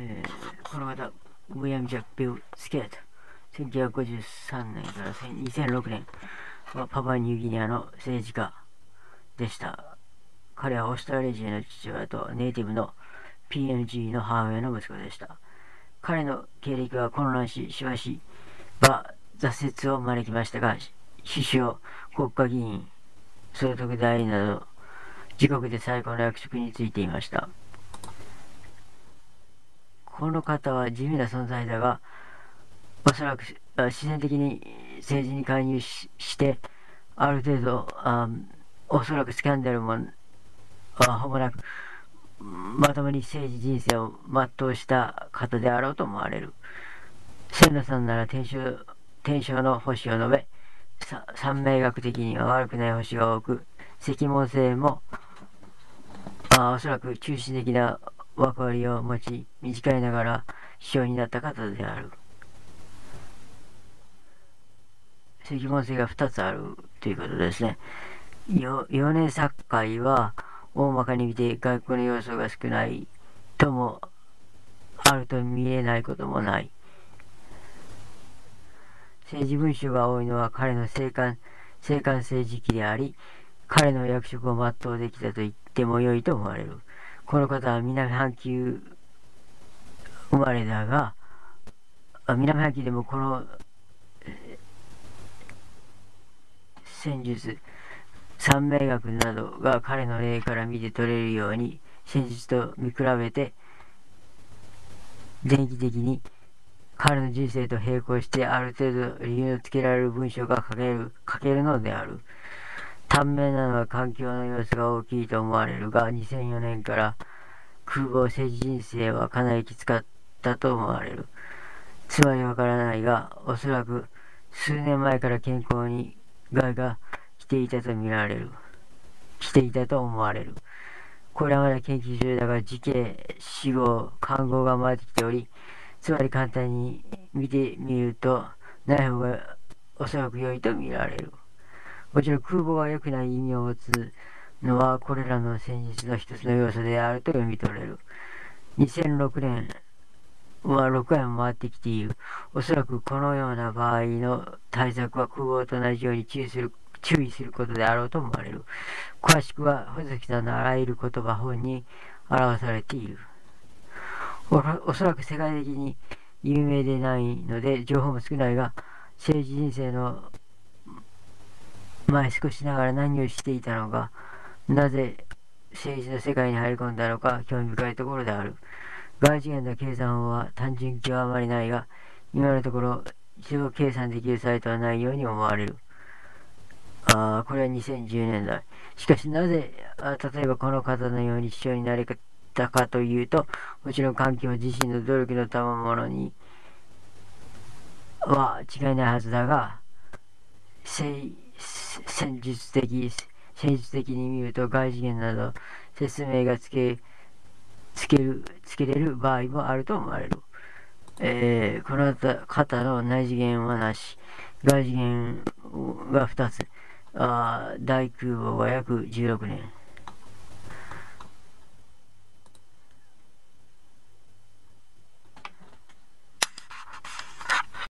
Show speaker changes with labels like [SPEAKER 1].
[SPEAKER 1] えー、この方、ウィリアム・ジャック・ビル・スケート、1953年から2006年はパパニューギニアの政治家でした。彼はオーストラリア人の父親とネイティブの PNG の母親の息子でした。彼の経歴は混乱し、しばしば挫折を招きましたが、首相、国家議員、総督代理など、自国で最高の役職についていました。この方は地味な存在だが、おそらく自然的に政治に介入して、ある程度、あおそらくスキャンダルもほぼなく、まともに政治人生を全うした方であろうと思われる。千野さんなら天正天正の星を述べ、三名学的には悪くない星が多く、赤門星もあおそらく中心的な役割を持ち、短いながら師匠になった方である。赤門星が2つあるということですね。4年作界は、大まかに見て外国の要素が少ないともあると見えないこともない。政治文書が多いのは彼の生還生還政治期であり、彼の役職を全うできたと言っても良いと思われる。この方は南半球生まれだが、南半球でもこの戦術、三名学などが彼の例から見て取れるように、戦術と見比べて、電気的に彼の人生と並行してある程度理由のつけられる文章が書ける書けるのである。短命なのは環境の要素が大きいと思われるが、2004年から空母政治人生はかなりきつかったと思われる。つまりわからないが、おそらく数年前から健康に害が来ていたと見られる。来ていたと思われる。これはまだ研究中だが、時系、死後、看護が回ってきており、つまり簡単に見てみると、ない方がおそらく良いと見られる。もちろん空母が良くない意味を持つのは、これらの戦術の一つの要素であると読み取れる。2006年は6回も回ってきている。おそらくこのような場合の対策は空母と同じように注意する注意することであろうと思われる。詳しくは、穂崎さんのあらゆる言葉本に表されている。おそらく世界的に有名でないので、情報も少ないが、政治人生の前少しながら何をしていたのか、なぜ政治の世界に入り込んだのか、興味深いところである。外次元の計算法は単純極まりないが、今のところ一度計算できるサイトはないように思われる。ああこれは2010年代。しかしなぜ、あ例えばこの方のように首相になれたかというと、もちろん環境自身の努力の賜物には違いないはずだが、戦術的、戦術的に見ると外次元など説明がつけ、つける、つけれる場合もあると思われる。えー、この方の内次元はなし、外次元が2つ。あ大空母は約16年。